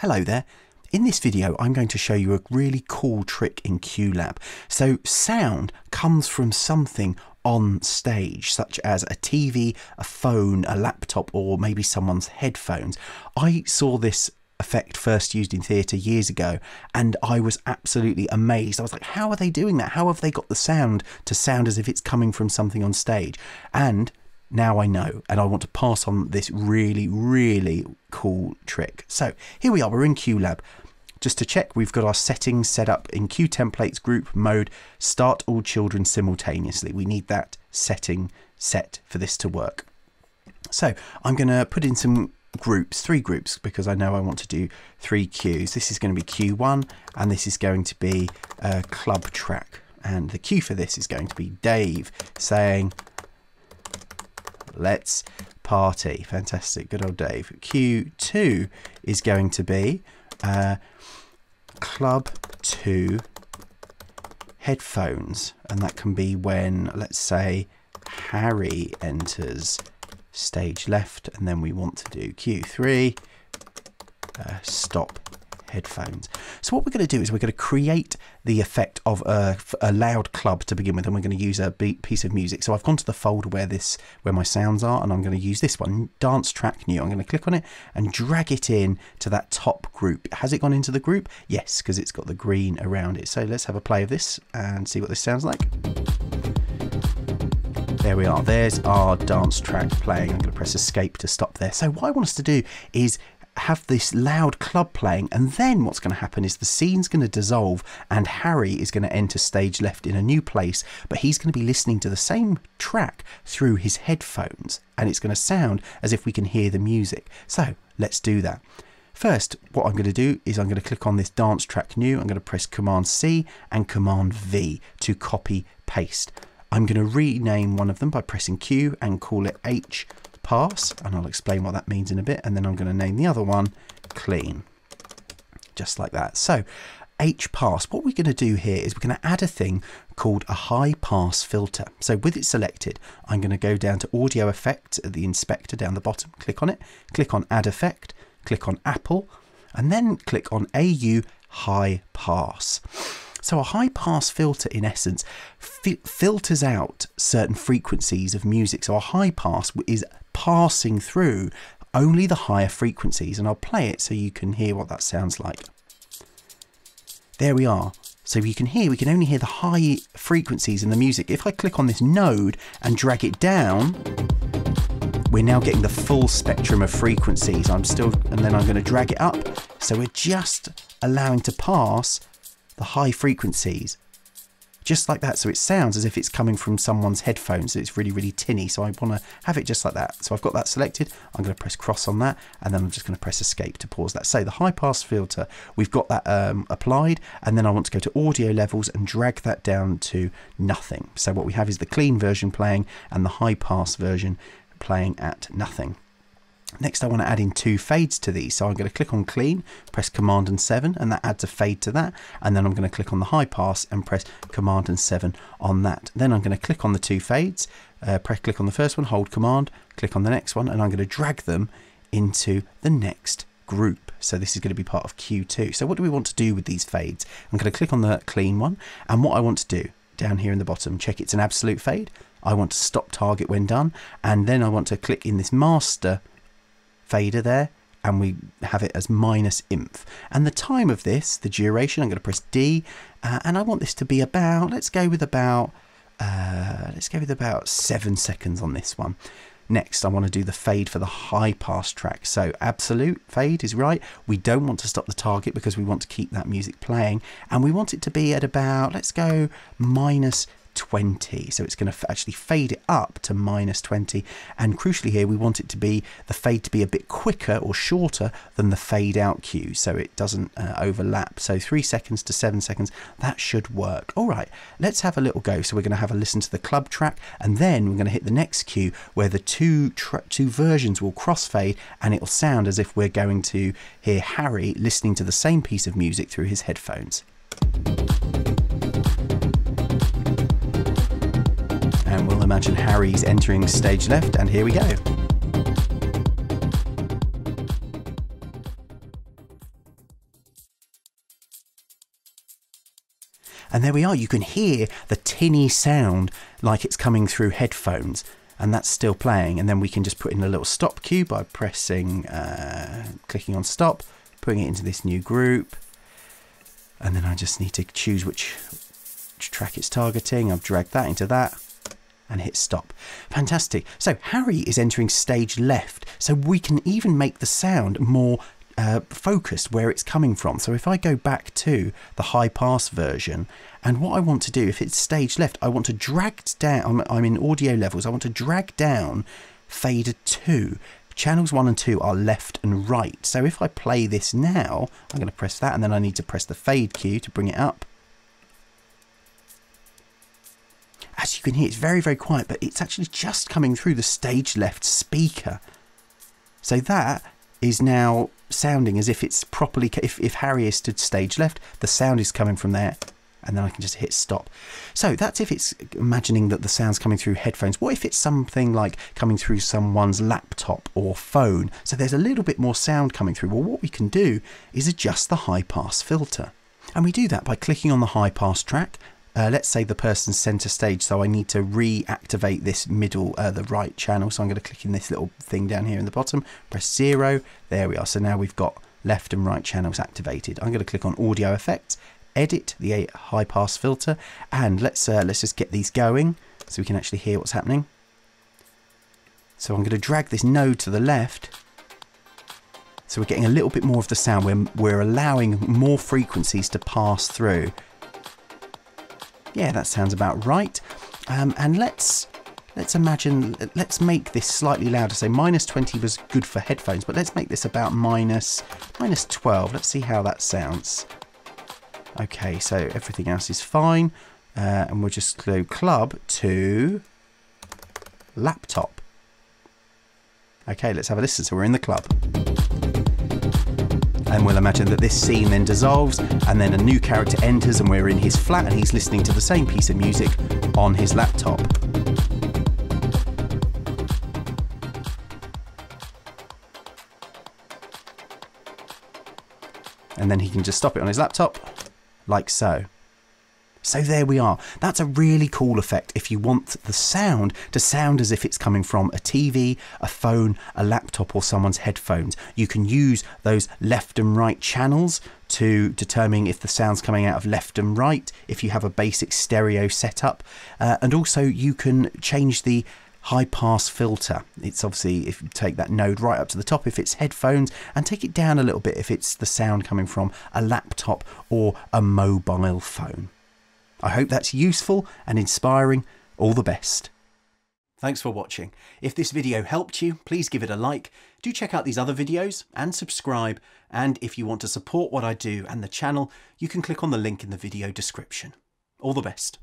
Hello there. In this video, I'm going to show you a really cool trick in QLab. So sound comes from something on stage, such as a TV, a phone, a laptop, or maybe someone's headphones. I saw this effect first used in theatre years ago and I was absolutely amazed. I was like, how are they doing that? How have they got the sound to sound as if it's coming from something on stage? And now I know, and I want to pass on this really, really cool trick. So here we are, we're in QLab. Just to check, we've got our settings set up in cue templates group mode, start all children simultaneously. We need that setting set for this to work. So I'm going to put in some groups, three groups, because I know I want to do three cues. This is going to be Q1, and this is going to be a club track. And the Q for this is going to be Dave saying, Let's party. Fantastic. Good old Dave. Q2 is going to be uh, Club 2 headphones. And that can be when, let's say, Harry enters stage left. And then we want to do Q3 uh, stop headphones. So what we're going to do is we're going to create the effect of a, a loud club to begin with, and we're going to use a piece of music. So I've gone to the folder where this where my sounds are, and I'm going to use this one, dance track new. I'm going to click on it and drag it in to that top group. Has it gone into the group? Yes, because it's got the green around it. So let's have a play of this and see what this sounds like. There we are. There's our dance track playing. I'm going to press escape to stop there. So what I want us to do is have this loud club playing, and then what's going to happen is the scene's going to dissolve, and Harry is going to enter stage left in a new place, but he's going to be listening to the same track through his headphones, and it's going to sound as if we can hear the music. So let's do that. First, what I'm going to do is I'm going to click on this dance track new. I'm going to press Command C and Command V to copy paste. I'm going to rename one of them by pressing Q and call it H pass, and I'll explain what that means in a bit, and then I'm going to name the other one clean, just like that. So H pass, what we're going to do here is we're going to add a thing called a high pass filter. So with it selected, I'm going to go down to audio effects at the inspector down the bottom, click on it, click on add effect, click on Apple, and then click on AU high pass. So a high pass filter, in essence, filters out certain frequencies of music. So a high pass is passing through only the higher frequencies. And I'll play it so you can hear what that sounds like. There we are. So you can hear, we can only hear the high frequencies in the music. If I click on this node and drag it down, we're now getting the full spectrum of frequencies. I'm still, and then I'm going to drag it up. So we're just allowing to pass the high frequencies just like that. So it sounds as if it's coming from someone's headphones. So it's really, really tinny. So I want to have it just like that. So I've got that selected. I'm going to press cross on that and then I'm just going to press escape to pause that. So the high pass filter, we've got that um, applied and then I want to go to audio levels and drag that down to nothing. So what we have is the clean version playing and the high pass version playing at nothing. Next, I want to add in two fades to these. So I'm going to click on clean, press Command and 7, and that adds a fade to that. And then I'm going to click on the high pass and press Command and 7 on that. Then I'm going to click on the two fades, uh, press click on the first one, hold Command, click on the next one, and I'm going to drag them into the next group. So this is going to be part of Q2. So what do we want to do with these fades? I'm going to click on the clean one. And what I want to do down here in the bottom, check it's an absolute fade. I want to stop target when done. And then I want to click in this master fader there and we have it as minus inf. And the time of this, the duration, I'm going to press D, uh, and I want this to be about, let's go with about, uh, let's go with about seven seconds on this one. Next, I want to do the fade for the high pass track. So absolute fade is right. We don't want to stop the target because we want to keep that music playing. And we want it to be at about, let's go minus 20. So it's going to actually fade it up to minus 20. And crucially here, we want it to be the fade to be a bit quicker or shorter than the fade out cue so it doesn't uh, overlap. So three seconds to seven seconds, that should work. All right, let's have a little go. So we're going to have a listen to the club track and then we're going to hit the next cue where the two, two versions will crossfade and it'll sound as if we're going to hear Harry listening to the same piece of music through his headphones. imagine Harry's entering stage left, and here we go. And there we are, you can hear the tinny sound like it's coming through headphones, and that's still playing. And then we can just put in a little stop cue by pressing, uh, clicking on stop, putting it into this new group. And then I just need to choose which track it's targeting. I've dragged that into that and hit stop. Fantastic. So Harry is entering stage left. So we can even make the sound more uh, focused where it's coming from. So if I go back to the high pass version, and what I want to do, if it's stage left, I want to drag down, I'm, I'm in audio levels, I want to drag down fader 2. Channels 1 and 2 are left and right. So if I play this now, I'm going to press that, and then I need to press the fade key to bring it up. You can hear, it's very, very quiet, but it's actually just coming through the stage left speaker. So that is now sounding as if it's properly, if, if Harry is stood stage left, the sound is coming from there and then I can just hit stop. So that's if it's imagining that the sound's coming through headphones. What if it's something like coming through someone's laptop or phone? So there's a little bit more sound coming through. Well, what we can do is adjust the high pass filter. And we do that by clicking on the high pass track uh, let's say the person's center stage, so I need to reactivate this middle, uh, the right channel. So I'm going to click in this little thing down here in the bottom, press zero. There we are. So now we've got left and right channels activated. I'm going to click on audio effects, edit the high pass filter, and let's uh, let's just get these going so we can actually hear what's happening. So I'm going to drag this node to the left. So we're getting a little bit more of the sound. We're, we're allowing more frequencies to pass through. Yeah, that sounds about right. Um, and let's let's imagine, let's make this slightly louder. So minus 20 was good for headphones, but let's make this about minus, minus 12. Let's see how that sounds. Okay, so everything else is fine. Uh, and we'll just go club to laptop. Okay, let's have a listen. So we're in the club and we'll imagine that this scene then dissolves and then a new character enters and we're in his flat and he's listening to the same piece of music on his laptop. And then he can just stop it on his laptop, like so. So there we are. That's a really cool effect if you want the sound to sound as if it's coming from a TV, a phone, a laptop or someone's headphones. You can use those left and right channels to determine if the sound's coming out of left and right, if you have a basic stereo setup. Uh, and also you can change the high pass filter. It's obviously if you take that node right up to the top if it's headphones and take it down a little bit if it's the sound coming from a laptop or a mobile phone. I hope that's useful and inspiring. All the best. Thanks for watching. If this video helped you, please give it a like. Do check out these other videos and subscribe. And if you want to support what I do and the channel, you can click on the link in the video description. All the best.